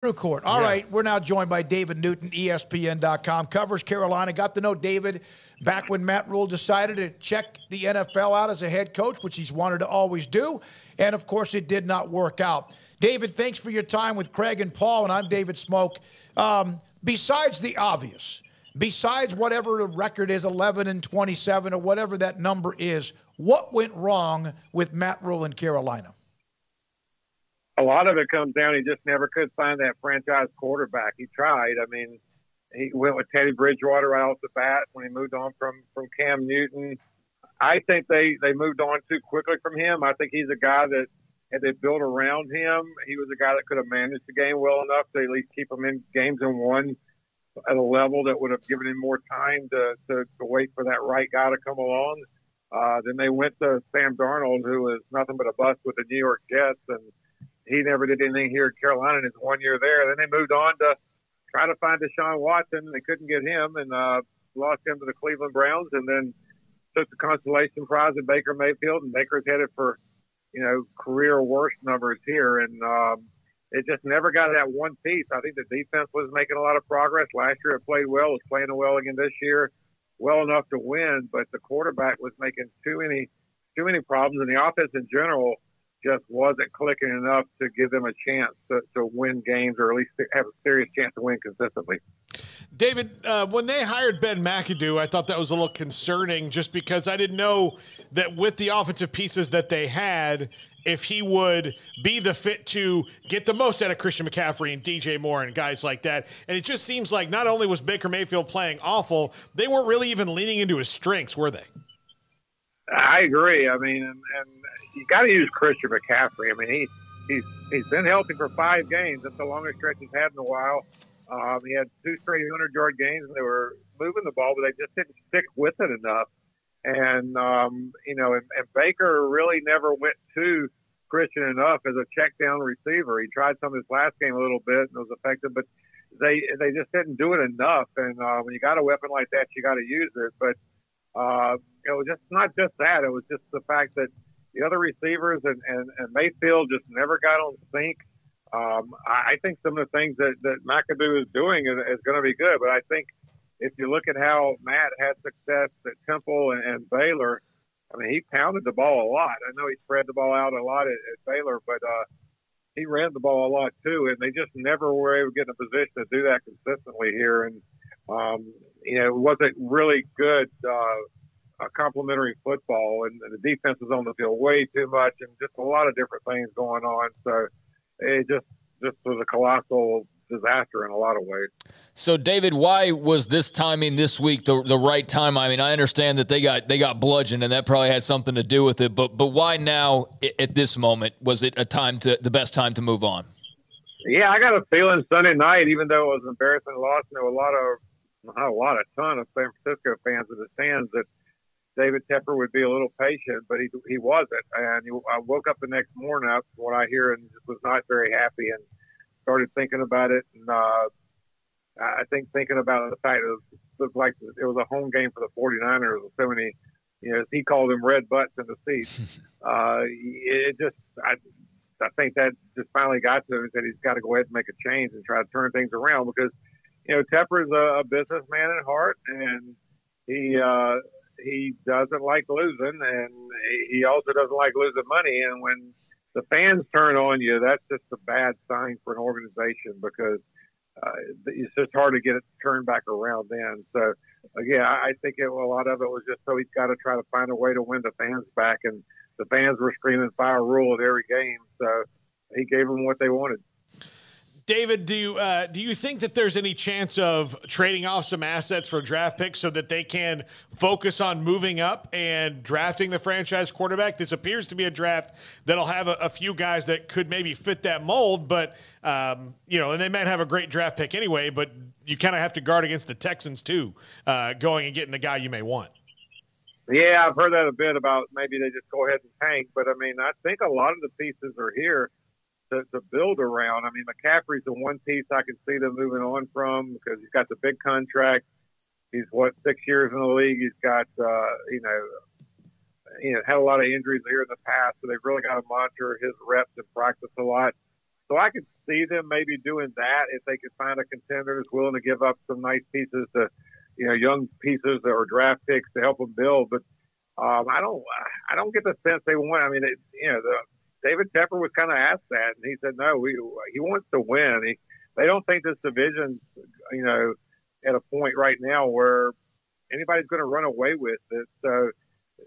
Court. All yeah. right, we're now joined by David Newton, ESPN.com, covers Carolina. Got to know David back when Matt Rhule decided to check the NFL out as a head coach, which he's wanted to always do. And of course, it did not work out. David, thanks for your time with Craig and Paul, and I'm David Smoak. Um, besides the obvious, besides whatever the record is 11 and 27 or whatever that number is, what went wrong with Matt Rhule in Carolina? A lot of it comes down. He just never could find that franchise quarterback. He tried. I mean, he went with Teddy Bridgewater right off the bat when he moved on from from Cam Newton. I think they they moved on too quickly from him. I think he's a guy that had they built around him, he was a guy that could have managed the game well enough to at least keep him in games and won at a level that would have given him more time to to, to wait for that right guy to come along. Uh, then they went to Sam Darnold, who was nothing but a bust with the New York Jets, and he never did anything here in Carolina in his one year there. Then they moved on to try to find Deshaun Watson. They couldn't get him and uh, lost him to the Cleveland Browns, and then took the consolation prize in Baker Mayfield. And Baker's headed for you know career worst numbers here, and um, it just never got that one piece. I think the defense was making a lot of progress last year. It played well, was playing well again this year, well enough to win, but the quarterback was making too many too many problems, and the offense in general just wasn't clicking enough to give them a chance to, to win games or at least have a serious chance to win consistently. David, uh, when they hired Ben McAdoo, I thought that was a little concerning just because I didn't know that with the offensive pieces that they had, if he would be the fit to get the most out of Christian McCaffrey and DJ Moore and guys like that. And it just seems like not only was Baker Mayfield playing awful, they weren't really even leaning into his strengths, were they? I agree. I mean, and, and you got to use Christian McCaffrey. I mean, he he's he's been healthy for five games. That's the longest stretch he's had in a while. Um, he had two straight 100 yard games, and they were moving the ball, but they just didn't stick with it enough. And um, you know, and, and Baker really never went to Christian enough as a check down receiver. He tried some of his last game a little bit and it was effective, but they they just didn't do it enough. And uh, when you got a weapon like that, you got to use it. But uh, it was just not just that. It was just the fact that the other receivers and, and, and Mayfield just never got on sync. Um, I, I think some of the things that, that McAdoo is doing is, is going to be good, but I think if you look at how Matt had success at Temple and, and Baylor, I mean, he pounded the ball a lot. I know he spread the ball out a lot at, at Baylor, but uh, he ran the ball a lot too, and they just never were able to get in a position to do that consistently here. And um, you know, it wasn't really good. Uh, complementary football, and, the defense was on the field way too much, and just a lot of different things going on. So it just just was a colossal disaster in a lot of ways. So, David, why was this timing this week the, the right time? I mean, I understand that they got they got bludgeoned, and that probably had something to do with it. But but why now at this moment was it a time to the best time to move on? Yeah, I got a feeling Sunday night, even though it was an embarrassing loss, and there were a lot of a lot, a ton of San Francisco fans in the stands that David Tepper would be a little patient, but he he wasn't. And he, I woke up the next morning, up what I hear, and just was not very happy, and started thinking about it. And uh, I think thinking about the fact that it looked like it was a home game for the 49ers with so many, you know, he called them red butts in the seats. uh, it just, I, I think that just finally got to him and said he's got to go ahead and make a change and try to turn things around because, you know, Tepper is a, a businessman at heart and he, uh, he doesn't like losing, and he also doesn't like losing money. And when the fans turn on you, that's just a bad sign for an organization because uh, it's just hard to get it turned back around then. So again, I think it, a lot of it was just so he's got to try to find a way to win the fans back, and the fans were screaming fire Rhule at every game. So he gave them what they wanted. David, do you uh, do you think that there's any chance of trading off some assets for draft picks so that they can focus on moving up and drafting the franchise quarterback? This appears to be a draft that'll have a, a few guys that could maybe fit that mold, but um, you know, and they might have a great draft pick anyway. But you kind of have to guard against the Texans too, uh, going and getting the guy you may want. Yeah, I've heard that a bit about maybe they just go ahead and tank, but I mean, I think a lot of the pieces are here to, to build around. I mean, McCaffrey's the one piece I can see them moving on from because he's got the big contract. He's what six years in the league. He's got uh, you know, you know, had a lot of injuries here in the past, so they've really got to monitor his reps and practice a lot. so I could see them maybe doing that if they could find a contender that's willing to give up some nice pieces to, you know, young pieces or draft picks to help them build. But um, I don't, I don't get the sense they want. I mean, it, you know, the, David Tepper was kind of asked that, and he said no. We, he wants to win. He, they don't think this division's, you know, at a point right now where anybody's going to run away with it. So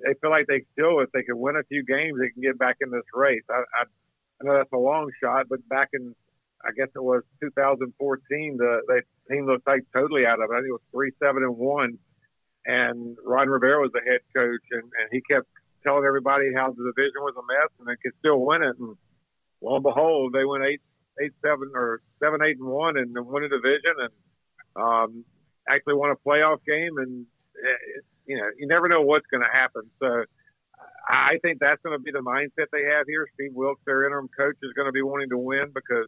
they feel like they still, if they can win a few games, they can get back in this race. I, I, I know that's a long shot, but back in, I guess it was 2014, the, the team looked like totally out of it. I think it was three, seven, and one. And Ron Rivera was the head coach, and, and he kept telling everybody how the division was a mess and they could still win it. And lo and behold, they went eight, eight, seven, or seven, eight, and one, and won a division, and um, actually won a playoff game. And it, you know, you never know what's going to happen. So I think that's going to be the mindset they have here. Steve Wilks, their interim coach, is going to be wanting to win because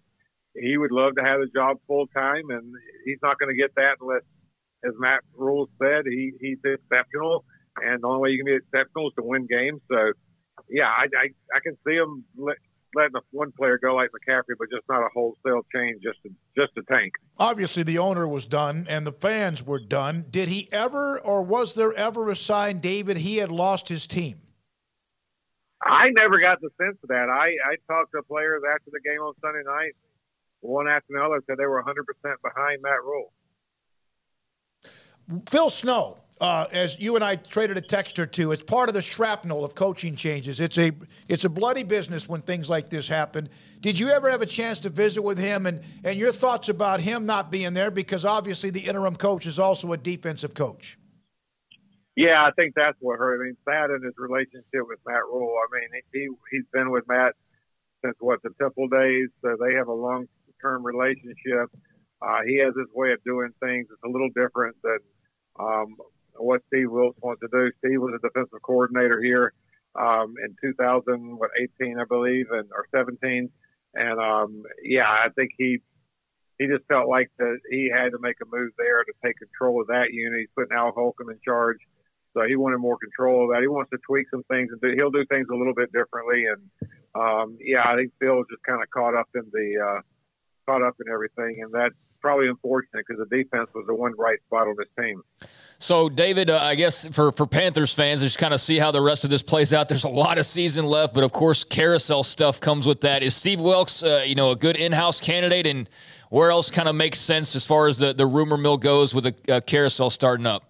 he would love to have the job full time, and he's not going to get that unless, as Matt Rhule said, he he's exceptional, and the only way you can be exceptional is to win games. So, yeah, I I, I can see him letting one player go like McCaffrey, but just not a wholesale change, just to, just a tank. Obviously, the owner was done and the fans were done. Did he ever, or was there ever a sign, David, he had lost his team? I never got the sense of that. I, I talked to players after the game on Sunday night, one after another, said they were 100% behind Matt Rhule. Phil Snow, uh, as you and I traded a text or two, it's part of the shrapnel of coaching changes. It's a it's a bloody business when things like this happen. Did you ever have a chance to visit with him and and your thoughts about him not being there because obviously the interim coach is also a defensive coach. Yeah, I think that's what hurt. I mean, Thad and his relationship with Matt Rhule. I mean, he he's been with Matt since what the Temple days, so they have a long term relationship. Uh, he has his way of doing things. It's a little different than um, what Steve Wilks wants to do. Steve was a defensive coordinator here um, in 2018, I believe, and or 17. And um, yeah, I think he he just felt like that he had to make a move there to take control of that unit. He's putting Al Holcomb in charge, so he wanted more control of that. He wants to tweak some things and do, he'll do things a little bit differently. And um, yeah, I think Phil just kind of caught up in the uh, caught up in everything, and that's probably unfortunate because the defense was the one bright spot on this team. So, David, uh, I guess for, for Panthers fans, just kind of see how the rest of this plays out. There's a lot of season left, but of course, carousel stuff comes with that. Is Steve Wilks, uh, you know, a good in-house candidate, and where else kind of makes sense as far as the, the rumor mill goes with a, a carousel starting up?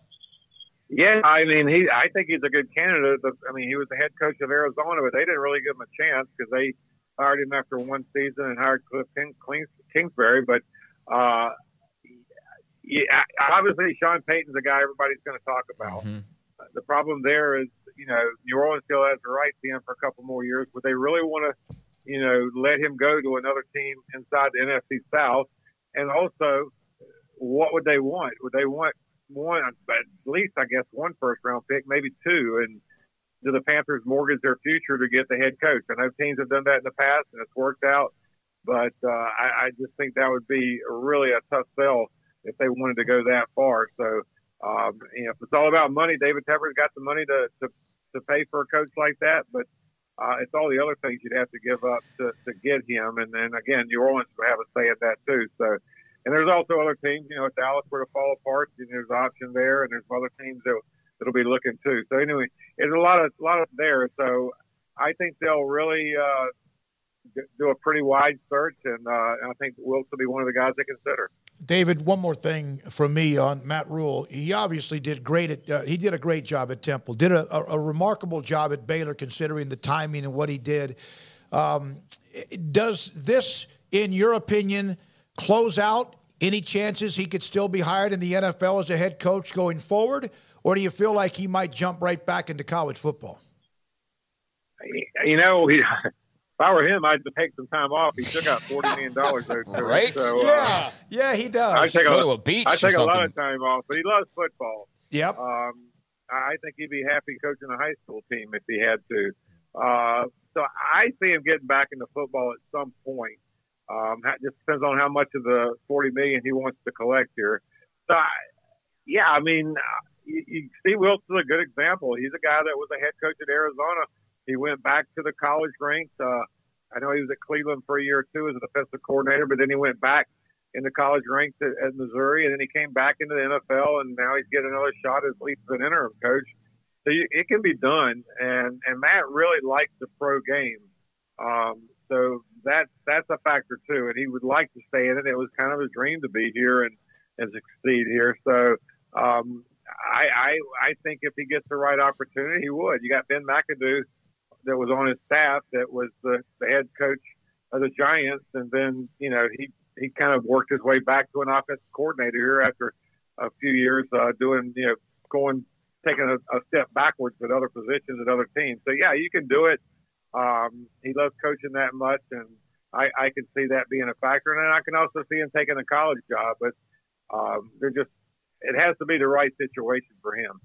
Yeah, I mean, he. I think he's a good candidate. I mean, he was the head coach of Arizona, but they didn't really give him a chance because they hired him after one season and hired Cliff King, Kingsbury. But uh, yeah, obviously Sean Payton's a guy everybody's going to talk about. Mm-hmm. The problem there is, you know, New Orleans still has the right to him for a couple more years, but they really want to, you know, let him go to another team inside the NFC South. And also, what would they want? Would they want one, at least I guess one first round pick, maybe two, and do the Panthers mortgage their future to get the head coach? I know teams have done that in the past and it's worked out, but uh, I, I just think that would be really a tough sell if they wanted to go that far. So, um, you know, if it's all about money, David Tepper's got the money to, to, to pay for a coach like that, but uh, it's all the other things you'd have to give up to, to get him. And then again, New Orleans will have a say in that too. So, and there's also other teams, you know, if Dallas were to fall apart, know, there's option there, and there's other teams that that'll be looking too. So anyway, there's a lot of a lot of there. So I think they'll really uh, do a pretty wide search, and, uh, and I think Wilks will be one of the guys they consider. David, one more thing from me on Matt Rhule. He obviously did great at uh, he did a great job at Temple. Did a, a, a, remarkable job at Baylor considering the timing and what he did. Um, does this, in your opinion, close out any chances he could still be hired in the NFL as a head coach going forward, or do you feel like he might jump right back into college football? You know, he, if I were him, I'd take some time off. He took out forty million dollars there, right? So, yeah, uh, yeah, he does. I take go a, to a beach. I take a lot of time off, but he loves football. Yep. Um, I think he'd be happy coaching a high school team if he had to. Uh, so I see him getting back into football at some point. Um, just depends on how much of the forty million he wants to collect here. So, I, yeah, I mean, you, you, Steve Wilkson's a good example. He's a guy that was a head coach at Arizona he went back to the college ranks. Uh, I know he was at Cleveland for a year or two as a defensive coordinator, but then he went back in the college ranks at, at Missouri, and then he came back into the NFL, and now he's getting another shot as least an interim coach. So you, it can be done, and and Matt really likes the pro game, um, so that that's a factor too. And he would like to stay in it. It was kind of his dream to be here and and succeed here. So um, I, I I think if he gets the right opportunity, he would. You got Ben McAdoo that was on his staff that was the, the head coach of the Giants, and then you know he he kind of worked his way back to an offensive coordinator here after a few years uh, doing you know going taking a, a step backwards at other positions at other teams. So yeah, you can do it. Um, he loves coaching that much, and I, I can see that being a factor. And I can also see him taking a college job, but um, they're just it has to be the right situation for him.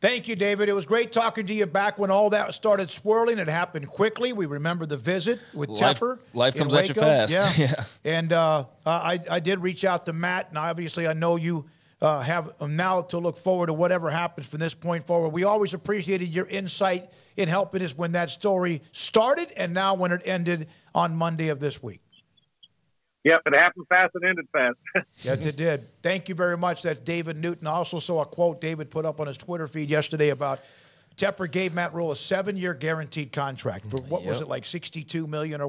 Thank you, David. It was great talking to you back when all that started swirling. It happened quickly. We remember the visit with life, Tepper. Life comes at you fast. Yeah. yeah. And uh, I, I did reach out to Matt, and obviously I know you uh, have now to look forward to whatever happens from this point forward. We always appreciated your insight in helping us when that story started and now when it ended on Monday of this week. Yep, it happened fast and ended fast. yes, it did. Thank you very much. That's David Newton. I also saw a quote David put up on his Twitter feed yesterday about Tepper gave Matt Rhule a seven-year guaranteed contract for what yep. was it like, sixty-two million or